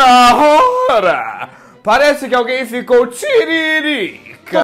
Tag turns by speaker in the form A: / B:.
A: Ora, ora! Parece que alguém ficou tiriri!